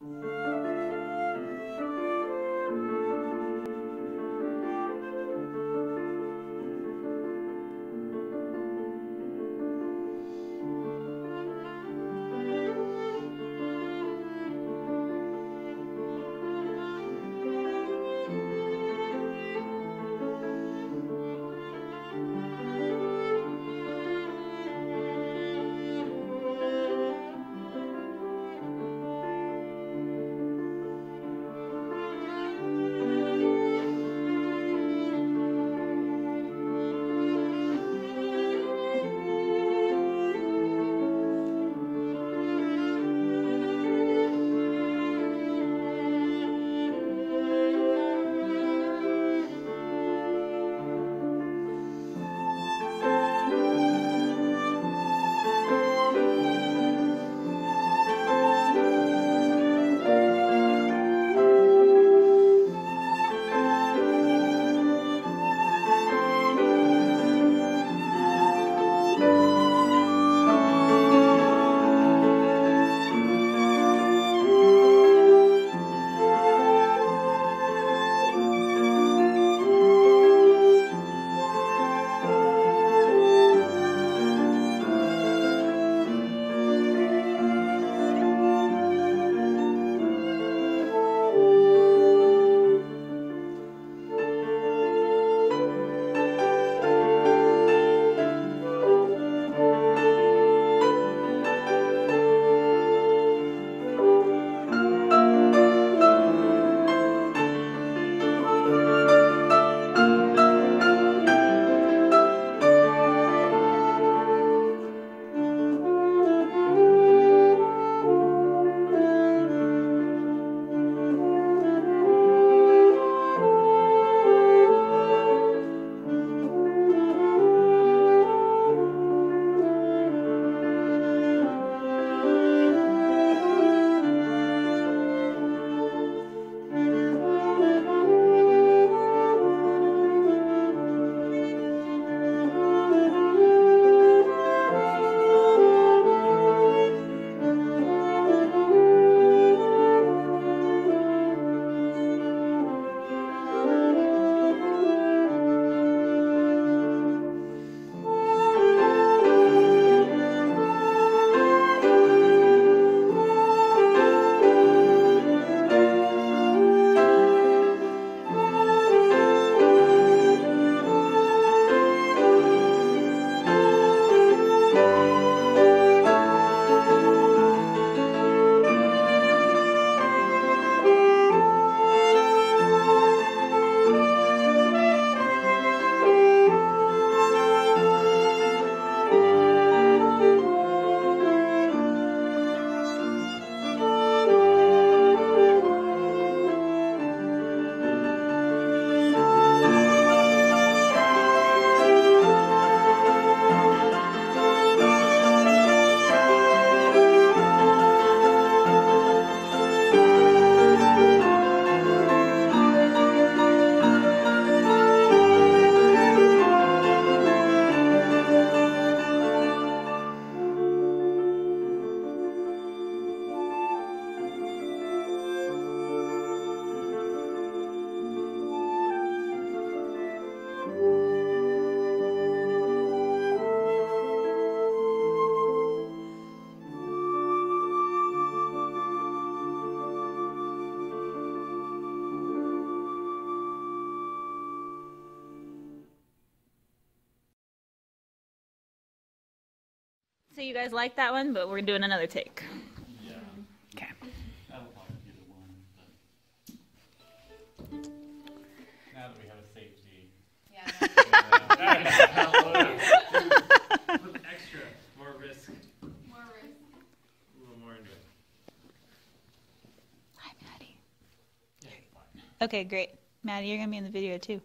So you guys like that one, but we're doing another take. Yeah, Okay. that'll probably be the one. Now that we have a safety. With extra, more risk, More risk. a little more into it. Hi, Maddie. Yeah. Okay, great. Maddie, you're gonna be in the video too.